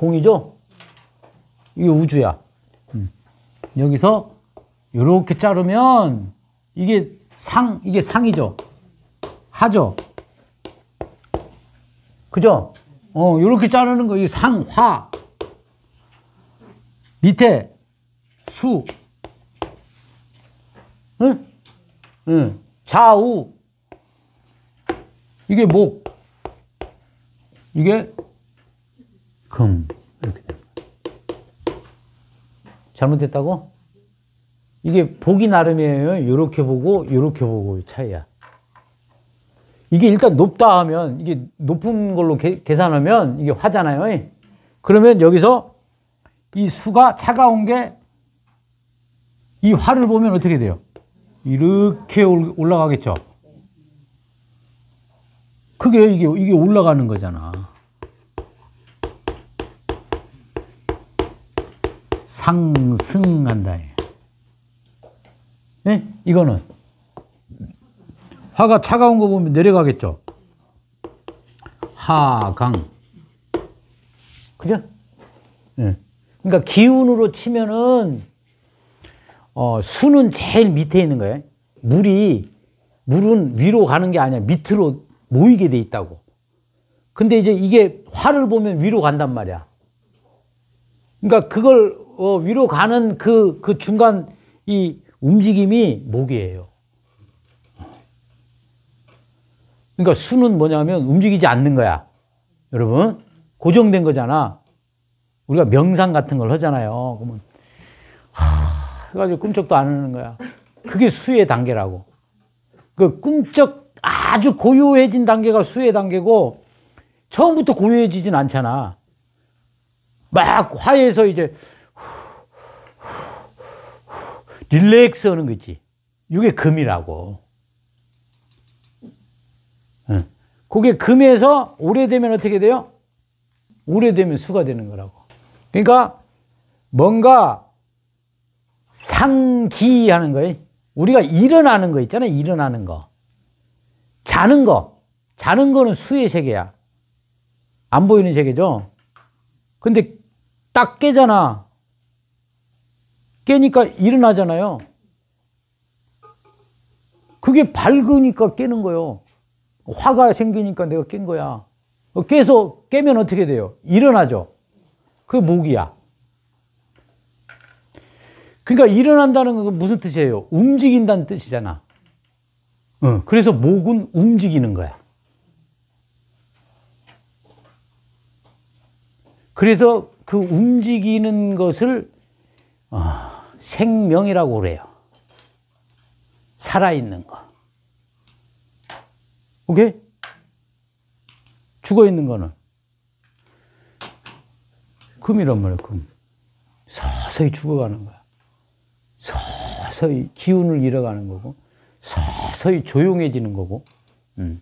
공이죠? 이게 우주야. 음. 여기서 이렇게 자르면 이게 상, 이게 상이죠? 하죠? 그죠? 어, 이렇게 자르는 거, 이 상, 화. 밑에 수. 응? 응. 좌우. 이게 목. 이게 금 이렇게 됩니다. 잘못됐다고? 이게 보기 나름이에요. 이렇게 보고 이렇게 보고 차이야. 이게 일단 높다 하면 이게 높은 걸로 개, 계산하면 이게 화잖아요. 그러면 여기서 이 수가 차가운 게 이 화를 보면 어떻게 돼요? 이렇게 올라가겠죠. 그게 이게 이게 올라가는 거잖아. 상승한다. 네? 이거는 화가 차가운 거 보면 내려가겠죠. 하강. 그죠? 네. 그러니까 기운으로 치면은 어, 수는 제일 밑에 있는 거예요. 물이 물은 위로 가는 게 아니야. 밑으로 모이게 돼 있다고. 근데 이제 이게 화를 보면 위로 간단 말이야. 그러니까 그걸 어, 위로 가는 그, 그 중간 이 움직임이 목이에요. 그러니까 수는 뭐냐면 움직이지 않는 거야. 여러분, 고정된 거잖아. 우리가 명상 같은 걸 하잖아요. 그러면, 하, 해가지고 꿈쩍도 안 하는 거야. 그게 수의 단계라고. 그 꿈쩍 아주 고요해진 단계가 수의 단계고, 처음부터 고요해지진 않잖아. 막 화해서 이제 릴렉스 하는 거지. 이게 금이라고. 응. 그게 금에서 오래되면 어떻게 돼요? 오래되면 수가 되는 거라고. 그러니까 뭔가 상기하는 거예요. 우리가 일어나는 거 있잖아요. 일어나는 거. 자는 거. 자는 거는 수의 세계야. 안 보이는 세계죠. 근데 딱 깨잖아. 깨니까 일어나잖아요. 그게 밝으니까 깨는 거요. 화가 생기니까 내가 깬 거야. 깨서 깨면 어떻게 돼요? 일어나죠. 그게 목이야. 그러니까 일어난다는 건 무슨 뜻이에요? 움직인다는 뜻이잖아. 어, 그래서 목은 움직이는 거야. 그래서 그 움직이는 것을 어, 생명이라고 그래요. 살아있는 거. 오케이? 죽어 있는 거는 금이란 말이야, 금. 서서히 죽어가는 거야. 서서히 기운을 잃어가는 거고, 서서히 조용해지는 거고, 음,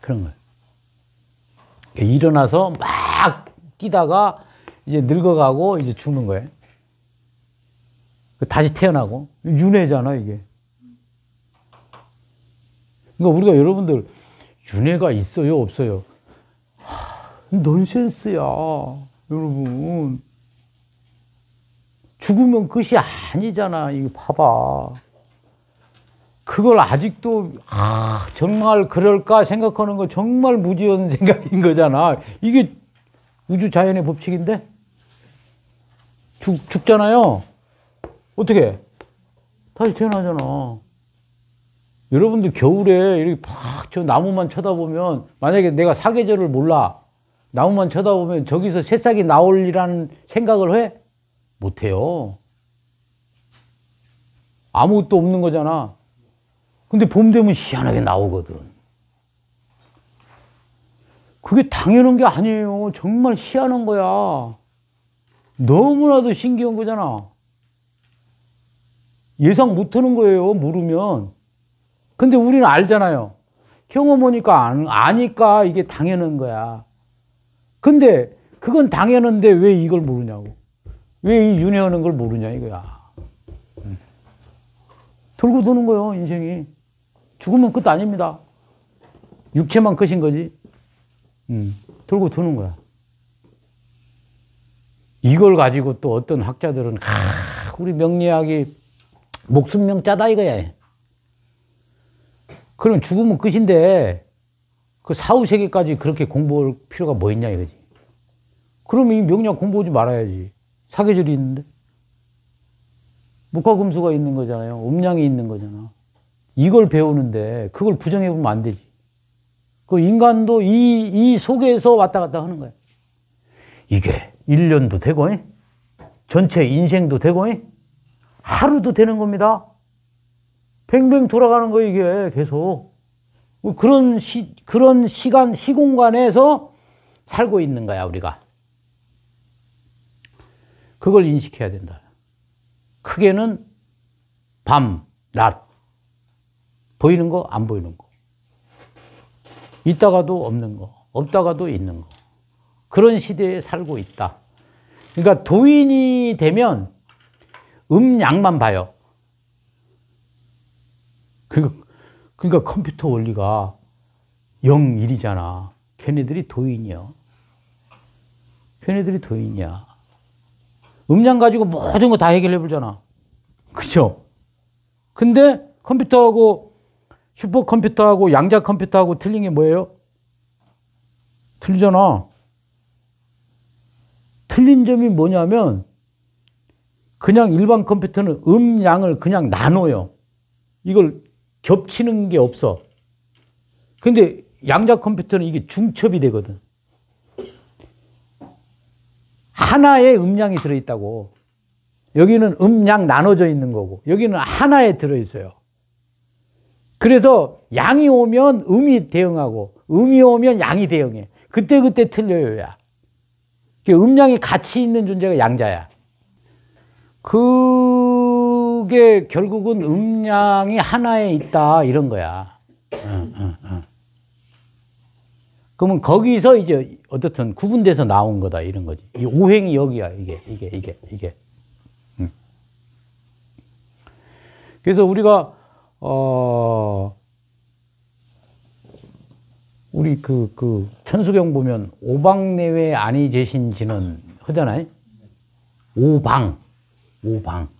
그런 거예요. 일어나서 막 뛰다가 이제 늙어가고 이제 죽는 거예요. 다시 태어나고 윤회잖아 이게. 그러니까 우리가 여러분들 윤회가 있어요 없어요? 하, 넌센스야 여러분. 죽으면 끝이 아니잖아 이거 봐봐. 그걸 아직도 아 정말 그럴까 생각하는 거 정말 무지한 생각인 거잖아. 이게 우주 자연의 법칙인데 죽, 죽잖아요. 어떻게? 다시 태어나잖아. 여러분들 겨울에 이렇게 팍 저 나무만 쳐다보면 만약에 내가 사계절을 몰라. 나무만 쳐다보면 저기서 새싹이 나올리라는 생각을 해? 못해요. 아무것도 없는 거잖아. 근데 봄 되면 희한하게 나오거든. 그게 당연한 게 아니에요. 정말 희한한 거야. 너무나도 신기한 거잖아. 예상 못 하는 거예요, 모르면. 근데 우리는 알잖아요. 경험 오니까 안, 아니까 이게 당연한 거야. 근데 그건 당연한데 왜 이걸 모르냐고. 왜 이 윤회하는 걸 모르냐 이거야. 돌고 도는 거요 인생이. 죽으면 끝 아닙니다. 육체만 끝인 거지. 음, 돌고 도는 거야. 이걸 가지고 또 어떤 학자들은 하, 우리 명리학이 목숨명 짜다 이거야. 그럼 죽으면 끝인데 그 사후 세계까지 그렇게 공부할 필요가 뭐 있냐 이거지. 그러면 이 명리학 공부하지 말아야지. 사계절이 있는데. 목화금수가 있는 거잖아요. 음양이 있는 거잖아. 이걸 배우는데 그걸 부정해 보면 안 되지. 그 인간도 이, 이 속에서 왔다 갔다 하는 거야. 이게 1년도 되고, 전체 인생도 되고, 하루도 되는 겁니다. 뱅뱅 돌아가는 거 이게 계속. 그런 시, 그런 시간, 시공간에서 살고 있는 거야, 우리가. 그걸 인식해야 된다. 크게는 밤, 낮. 보이는 거, 안 보이는 거. 있다가도 없는 거, 없다가도 있는 거. 그런 시대에 살고 있다. 그러니까 도인이 되면 음양만 봐요. 그러니까, 그러니까 컴퓨터 원리가 0, 1이잖아. 걔네들이 도인이야. 걔네들이 도인이야. 음량 가지고 모든 거 다 해결해 보잖아. 그죠? 근데 컴퓨터하고 슈퍼컴퓨터하고 양자 컴퓨터하고 틀린 게 뭐예요? 틀리잖아. 틀린 점이 뭐냐면 그냥 일반 컴퓨터는 음양을 그냥 나눠요. 이걸 겹치는 게 없어. 근데 양자 컴퓨터는 이게 중첩이 되거든. 하나의 음량이 들어있다고. 여기는 음량 나눠져 있는 거고, 여기는 하나에 들어있어요. 그래서 양이 오면 음이 대응하고, 음이 오면 양이 대응해. 그때그때 틀려요, 야. 음량이 같이 있는 존재가 양자야. 그 게 결국은 음량이 하나에 있다, 이런 거야. 그러면 거기서 이제 어떻든 구분돼서 나온 거다 이런 거지. 이 오행이 여기야 이게 이게 이게 이게. 음. 그래서 우리가 어 우리 그그 그 천수경 보면 오방내외 아니 제신지는 하잖아요. 오방 오방.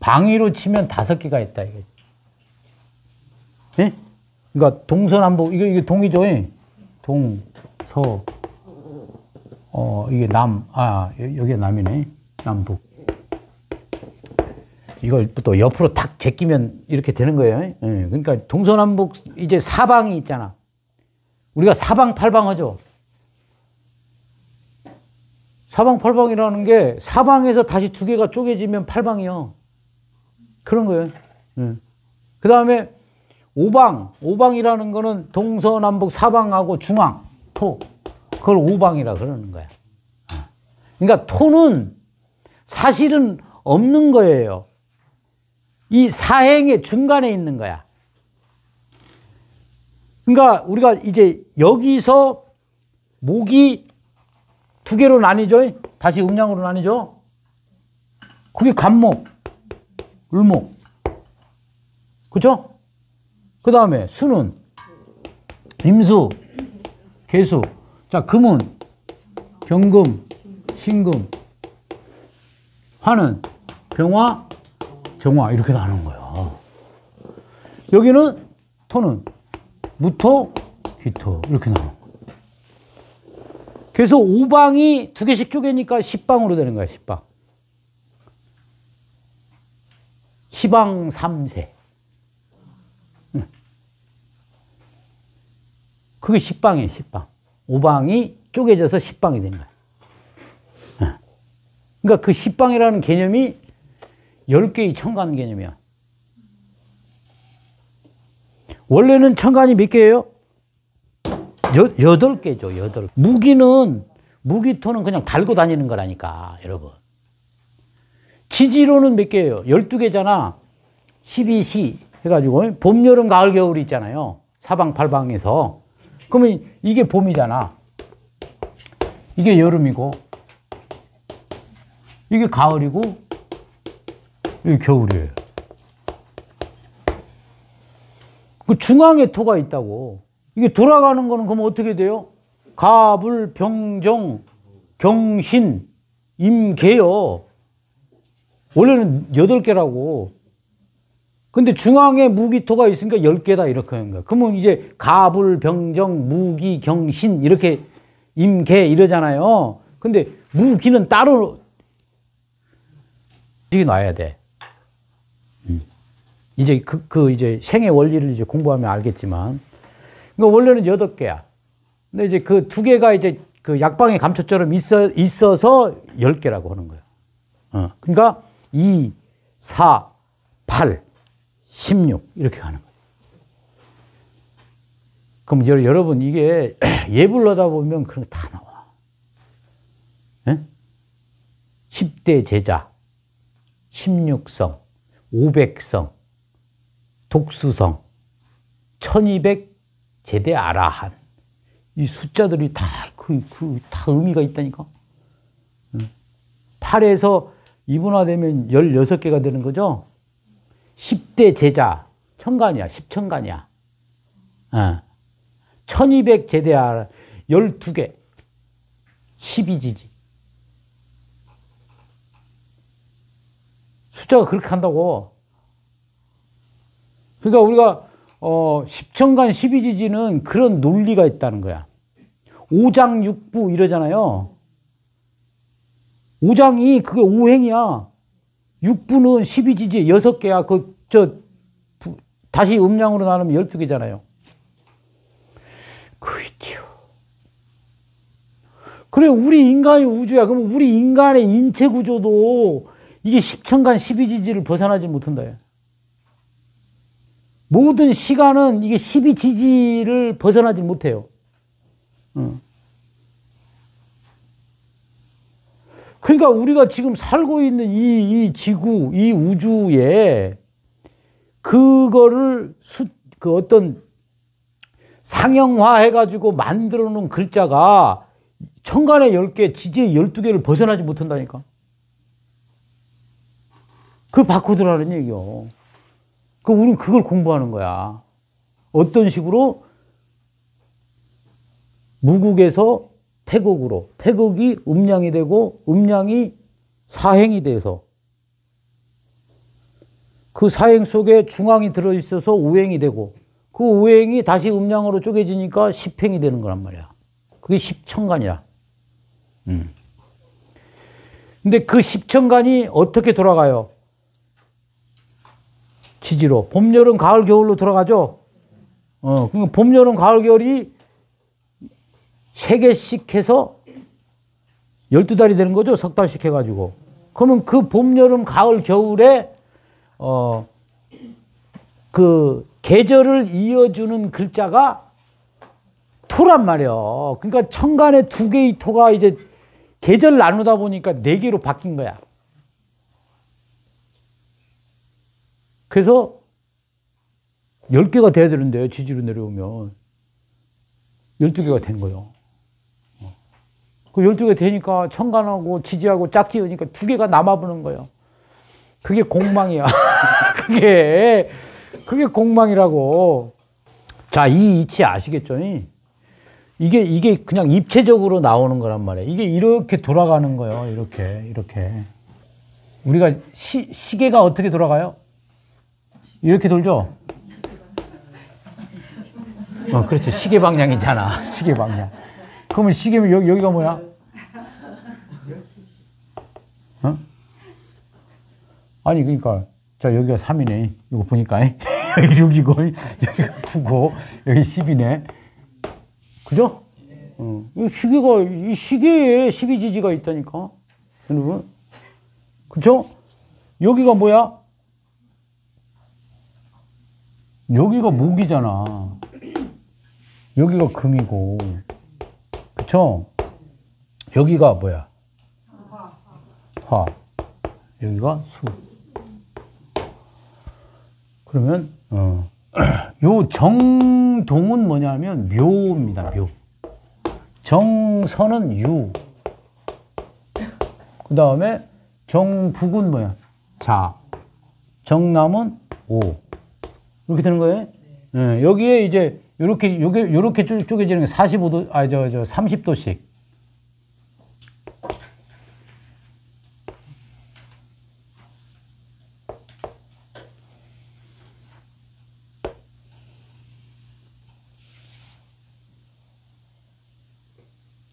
어. 방위로 치면 다섯 개가 있다 이게. 네? 그러니까 동서남북 이게 이게 동이죠. 동, 서, 어 이게 남, 아 여기 남이네. 남북. 이걸 또 옆으로 탁 제끼면 이렇게 되는 거예요. 예, 그러니까 동서남북 이제 사방이 있잖아. 우리가 사방팔방 하죠. 사방팔방이라는 게 사방에서 다시 두 개가 쪼개지면 팔방이요. 그런 거예요. 예. 그 다음에 오방, 오방이라는 거는 동서남북 사방하고 중앙, 토. 그걸 오방이라 그러는 거야. 그러니까 토는 사실은 없는 거예요. 이 사행의 중간에 있는 거야. 그러니까 우리가 이제 여기서 목이 두 개로 나뉘죠. 다시 음양으로 나뉘죠. 그게 간목, 을목. 그죠? 그 다음에 수는 임수, 개수. 자, 금은 경금, 신금. 화는 병화, 정화 이렇게 나누는 거예요. 여기는 토는 무토, 기토 이렇게 나누는 거예요. 그래서 오방이 두 개씩 쪼개니까 십방으로 되는 거야, 십방. 시방 삼세. 그게 십방이에요, 십방. 오방이 쪼개져서 십방이 되는 거예요. 예. 그러니까 그 십방이라는 개념이 열 개의 천간 개념이야. 원래는 천간이 몇 개예요? 여, 여덟 개죠, 여덟. 무기는, 무기토는 그냥 달고 다니는 거라니까, 여러분. 지지로는 몇 개예요? 열두 개잖아. 12시, 해가지고 봄, 여름, 가을, 겨울이 있잖아요. 사방팔방에서. 그러면 이게 봄이잖아. 이게 여름이고 이게 가을이고 이게 겨울이에요. 그 중앙에 토가 있다고. 이게 돌아가는 거는 그럼 어떻게 돼요? 가불, 병정, 경신, 임계요. 원래는 여덟 개라고. 근데 중앙에 무기토가 있으니까 열 개다 이렇게 하는 거야. 그러면 이제 가불, 병정, 무기, 경신 이렇게 임계 이러잖아요. 근데 무기는 따로 놔야 돼. 음. 이제 그, 그 이제 생의 원리를 이제 공부하면 알겠지만, 그러니까 원래는 여덟 개야. 근데 이제 그 두 개가 이제 그 약방의 감초처럼 있어, 있어서 열 개라고 하는 거예요. 어. 그러니까 2, 4, 8, 16 이렇게 가는 거예요. 그럼 여러분 이게 예불러다 보면 그런 거다 나와. 예? 10대 제자, 16성, 500성, 독수성, 1200 제대 아라한. 이 숫자들이 다, 그, 그, 다 의미가 있다니까. 8에서 이분화되면 16개가 되는 거죠. 10대 제자, 천간이야, 10천간이야. 어. 1200 제대하 12개. 12지지. 숫자가 그렇게 한다고. 그러니까 우리가 어, 10천간 12지지는 그런 논리가 있다는 거야. 5장 6부 이러잖아요. 5장이 그게 5행이야. 6부는 12지지 6개야. 그, 저, 다시 음량으로 나누면 12개잖아요. 그렇죠. 그래, 우리 인간이 우주야. 그럼 우리 인간의 인체 구조도 이게 10천간 12지지를 벗어나지 못한다. 모든 시간은 이게 12지지를 벗어나지 못해요. 그러니까 우리가 지금 살고 있는 이, 이 지구, 이 우주에 그거를 수, 그 어떤 상형화 해가지고 만들어 놓은 글자가 천간에 10개, 지지에 12개를 벗어나지 못한다니까. 그 바꾸더라는 얘기요. 그 우리는 그걸 공부하는 거야. 어떤 식으로 무국에서 태국으로, 태국이 음량이 되고 음량이 사행이 돼서 그 사행 속에 중앙이 들어있어서 우행이 되고 그 우행이 다시 음량으로 쪼개지니까 십행이 되는 거란 말이야. 그게 십천간이야. 음. 근데 그 십천간이 어떻게 돌아가요? 지지로. 봄, 여름, 가을, 겨울로 돌아가죠? 어, 그러니까 봄, 여름, 가을, 겨울이 세 개씩 해서 열두 달이 되는 거죠? 석 달씩 해가지고. 그러면 그 봄, 여름, 가을, 겨울에, 어, 그 계절을 이어주는 글자가 토란 말이야. 그러니까 천간에 두 개의 토가 이제 계절 나누다 보니까 네 개로 바뀐 거야. 그래서 10개가 돼야 되는데, 지지로 내려오면. 12개가 된 거예요. 어. 그 12개 되니까 천간하고 지지하고 짝지으니까 두 개가 남아보는 거예요. 그게 공망이야. 그게, 그게 공망이라고. 자, 이 이치 아시겠죠? 이게, 이게 그냥 입체적으로 나오는 거란 말이에요. 이게 이렇게 돌아가는 거예요. 이렇게, 이렇게. 우리가 시, 시계가 어떻게 돌아가요? 이렇게 돌죠? 어, 그렇죠. 시계 방향이잖아. 시계 방향. 그러면 시계면 여기, 여기가 뭐야? 어? 아니, 그러니까. 자, 여기가 3이네. 이거 보니까. 여기 6이고, 여기가 9고, 여기 10이네. 그죠? 어. 이 시계가, 이 시계에 12지지가 있다니까. 여러분. 그죠? 여기가 뭐야? 여기가 목이잖아. 여기가 금이고. 그쵸? 여기가 뭐야? 화. 여기가 수. 그러면 어. 요 정동은 뭐냐면 묘입니다. 묘. 정선은 유. 그 다음에 정북은 뭐야? 자. 정남은 오. 이렇게 되는 거예요. 네. 여기에 이제 요렇게 요게 요렇게 쪼개지는 게 45도 아 저 저 30도씩.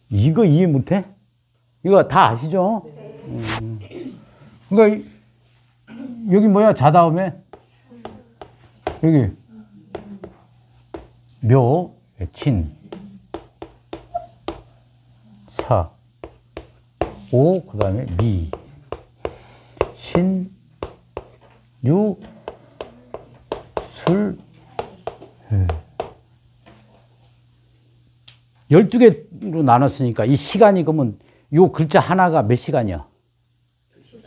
이거 이해 못해? 이거 다 아시죠? 음. 그러니까 여기 뭐야? 자 다음에 여기 묘, 친, 사, 오, 그 다음에 미, 신, 유, 술, 예. 열두 개로 나눴으니까 이 시간이 그러면 요 글자 하나가 몇 시간이야?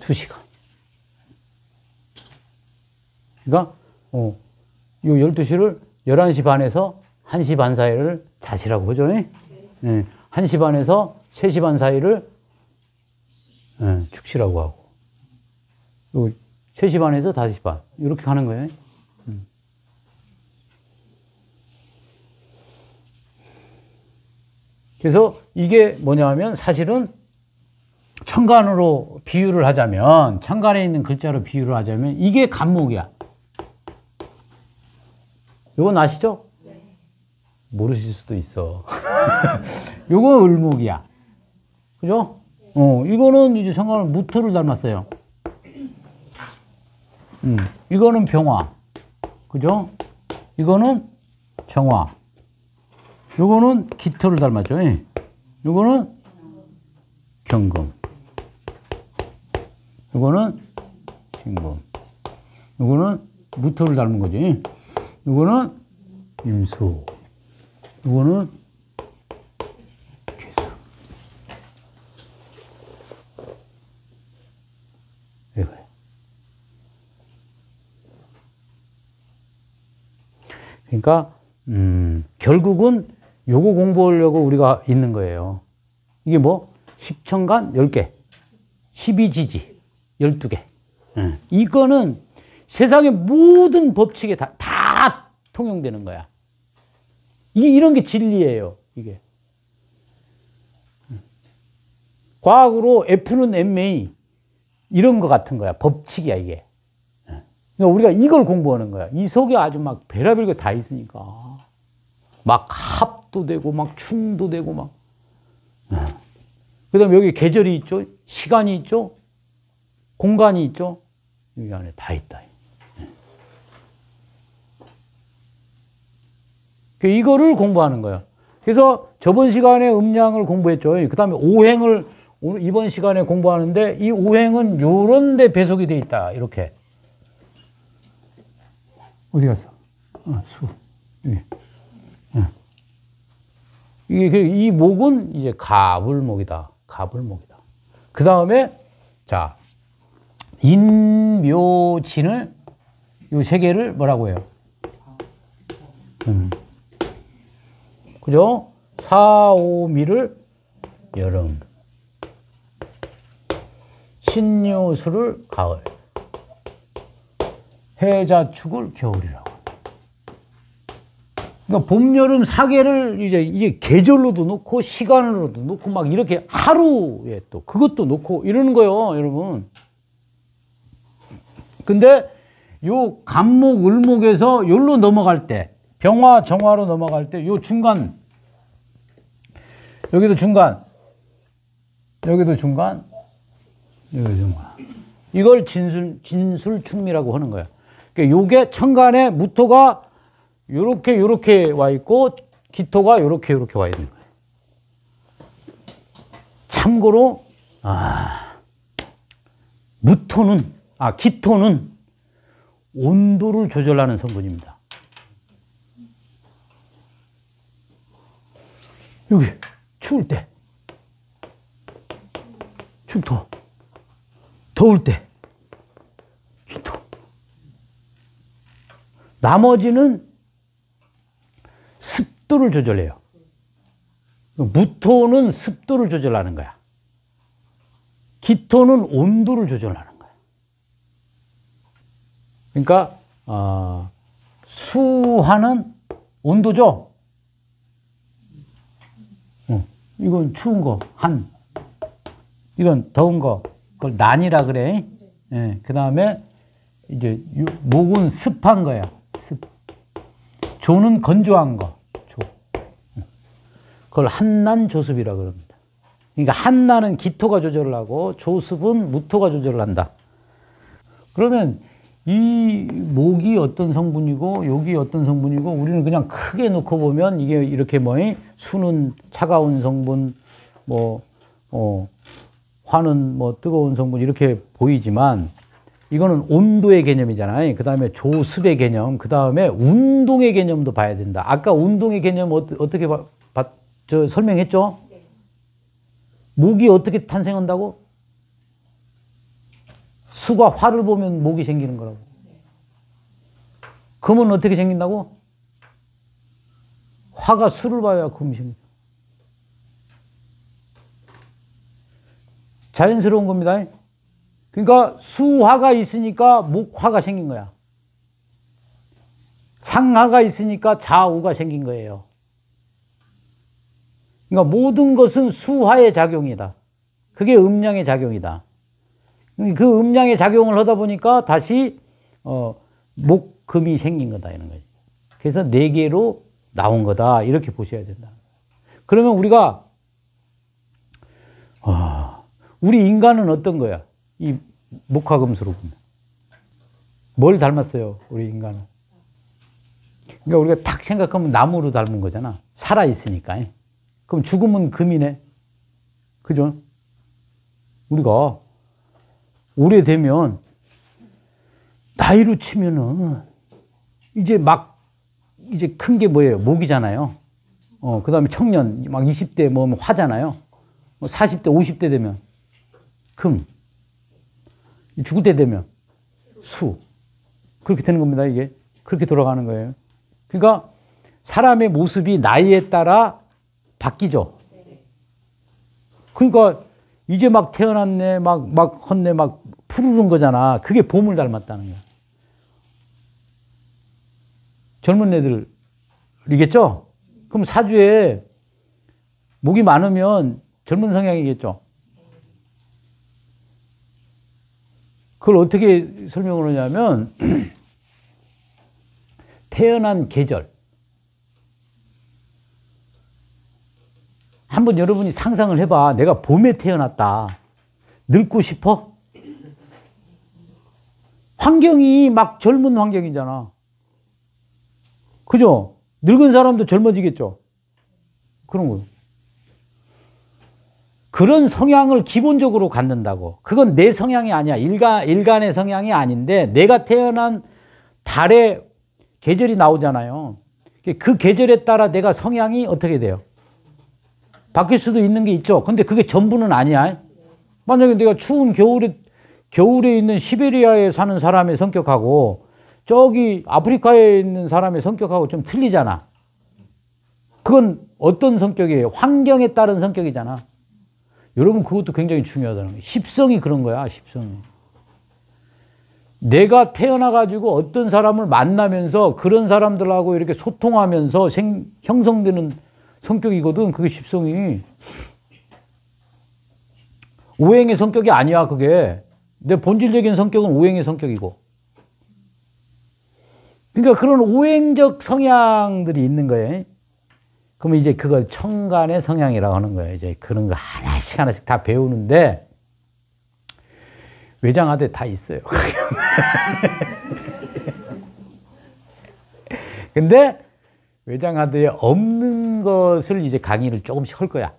두 시간. 그러니까, 어, 요 12시를 11시 반에서 1시 반 사이를 자시라고 보죠. 네. 네. 1시 반에서 3시 반 사이를 네, 축시라고 하고. 요 3시 반에서 5시 반. 이렇게 가는 거예요. 음. 그래서 이게 뭐냐면 사실은 천간으로 비유를 하자면, 천간에 있는 글자로 비유를 하자면 이게 간목이야. 이건 아시죠? 네. 모르실 수도 있어. 요건 을목이야. 그죠? 어, 이거는 이제 성관을 무토를 닮았어요. 음, 이거는 병화. 그죠? 이거는 정화. 요거는 기토를 닮았죠. 예. 요거는 경금. 요거는 신금. 요거는 무토를 닮은 거지. 예. 이거는 임수. 이거는 계수. 이거예요. 그러니까 음, 결국은 요거 공부하려고 우리가 있는 거예요. 이게 뭐? 10천간 10개, 12지지 12개. 네. 이거는 세상의 모든 법칙에 다, 다 통용되는 거야. 이, 이런 게 진리예요, 이게. 과학으로 F는 MA, 이런 거 같은 거야. 법칙이야, 이게. 그러니까 우리가 이걸 공부하는 거야. 이 속에 아주 막 별의별 게다 있으니까. 막 합도 되고, 막 충도 되고, 막. 그 다음에 여기 계절이 있죠. 시간이 있죠. 공간이 있죠. 여기 안에 다 있다. 그 이거를 공부하는 거예요. 그래서 저번 시간에 음량을 공부했죠. 그 다음에 오행을 이번 시간에 공부하는데 이 오행은 요런 데 배속이 돼 있다. 이렇게. 어디 갔어? 어, 수. 여기. 이게, 그, 이 목은 이제 가불목이다. 가불목이다. 그 다음에, 자, 인묘진을, 요 세 개를 뭐라고 해요? 음. 그죠? 4, 5, 미를 여름. 신유수를 가을. 해자축을 겨울이라고. 그러니까 봄, 여름, 사계를 이제 이게 계절로도 놓고 시간으로도 놓고 막 이렇게 하루에 또 그것도 놓고 이러는 거예요, 여러분. 근데 요 간목, 을목에서 요로 넘어갈 때 병화, 정화로 넘어갈 때 요 중간 여기도 중간 여기도 중간 여기도 중간 이걸 진술 진술 충미라고 하는 거야. 그러니까 요게 천간에 무토가 요렇게 요렇게 와 있고 기토가 요렇게 요렇게 와 있는 거야. 참고로 아 무토는 아 기토는 온도를 조절하는 성분입니다. 여기 추울 때. 춥토. 더울 때. 히토. 나머지는 습도를 조절해요. 무토는 습도를 조절하는 거야. 기토는 온도를 조절하는 거야. 그러니까 어, 수화는 온도죠. 어, 이건 추운 거 한, 이건 더운 거 그걸 난이라 그래. 예, 그 다음에 이제 목은 습한 거야. 습. 조는 건조한 거. 조. 그걸 한난 조습이라 그럽니다. 그러니까 한난은 기토가 조절을 하고 조습은 무토가 조절을 한다. 그러면 이 목이 어떤 성분이고 여기 어떤 성분이고 우리는 그냥 크게 놓고 보면 이게 이렇게 뭐이 수는 차가운 성분 뭐 어, 화는 뭐 뜨거운 성분 이렇게 보이지만 이거는 온도의 개념이잖아요. 그 다음에 조습의 개념, 그 다음에 운동의 개념도 봐야 된다. 아까 운동의 개념 어, 떻게 봐, 봐, 저 설명했죠? 목이 어떻게 탄생한다고? 수가 화를 보면 목이 생기는 거라고. 금은 어떻게 생긴다고? 화가 수를 봐야 금이 생겨. 자연스러운 겁니다. 그러니까 수화가 있으니까 목화가 생긴 거야. 상하가 있으니까 좌우가 생긴 거예요. 그러니까 모든 것은 수화의 작용이다. 그게 음량의 작용이다. 그 음량의 작용을 하다 보니까 다시 어, 목금이 생긴 거다 이런 거지. 그래서 네 개로 나온 거다 이렇게 보셔야 된다. 그러면 우리가 어, 우리 인간은 어떤 거야? 이 목화금수로 보면. 뭘 닮았어요, 우리 인간은? 그러니까 우리가 탁 생각하면 나무로 닮은 거잖아. 살아 있으니까. 그럼 죽으면 금이네. 그죠? 우리가 오래되면 나이로 치면은 이제 막 이제 큰 게 뭐예요? 목이잖아요. 어, 그 다음에 청년, 막 20대 뭐 화잖아요. 40대, 뭐 50대 되면 금. 죽을 때 되면 수. 그렇게 되는 겁니다, 이게. 그렇게 돌아가는 거예요. 그러니까 사람의 모습이 나이에 따라 바뀌죠. 그러니까 이제 막 태어났네, 막, 막 컸네, 막 푸르른 거잖아. 그게 봄을 닮았다는 거야. 젊은 애들이겠죠? 그럼 사주에 목이 많으면 젊은 성향이겠죠? 그걸 어떻게 설명을 하냐면 태어난 계절 한번 여러분이 상상을 해봐 내가 봄에 태어났다 늙고 싶어? 환경이 막 젊은 환경이잖아 그죠? 늙은 사람도 젊어지겠죠 그런 거예요 그런 성향을 기본적으로 갖는다고. 그건 내 성향이 아니야. 일간, 일간의 성향이 아닌데 내가 태어난 달의 계절이 나오잖아요. 그 계절에 따라 내가 성향이 어떻게 돼요? 바뀔 수도 있는 게 있죠. 근데 그게 전부는 아니야. 만약에 내가 추운 겨울에, 겨울에 있는 시베리아에 사는 사람의 성격하고 저기 아프리카에 있는 사람의 성격하고 좀 틀리잖아. 그건 어떤 성격이에요? 환경에 따른 성격이잖아. 여러분 그것도 굉장히 중요하다는 거예요. 십성이 그런 거야, 십성이. 내가 태어나가지고 어떤 사람을 만나면서 그런 사람들하고 이렇게 소통하면서 생, 형성되는 성격이거든, 그게 십성이. 오행의 성격이 아니야, 그게. 내 본질적인 성격은 오행의 성격이고. 그러니까 그런 오행적 성향들이 있는 거예요. 그러면 이제 그걸 청간의 성향이라고 하는 거예요. 이제 그런 거 하나씩 하나씩 다 배우는데 외장하대 다 있어요. 근데 외장하드에 없는 것을 이제 강의를 조금씩 할 거야.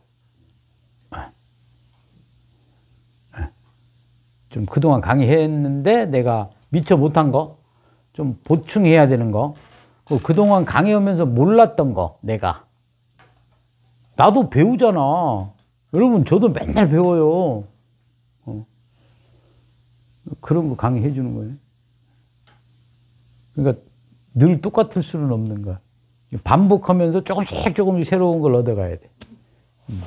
좀 그동안 강의했는데 내가 미처 못한 거, 좀 보충해야 되는 거, 그동안 강의하면서 몰랐던 거, 내가. 나도 배우잖아. 여러분, 저도 맨날 배워요. 어. 그런 거 강의해 주는 거예요. 그러니까 늘 똑같을 수는 없는 거야. 반복하면서 조금씩 조금씩 새로운 걸 얻어가야 돼. 음.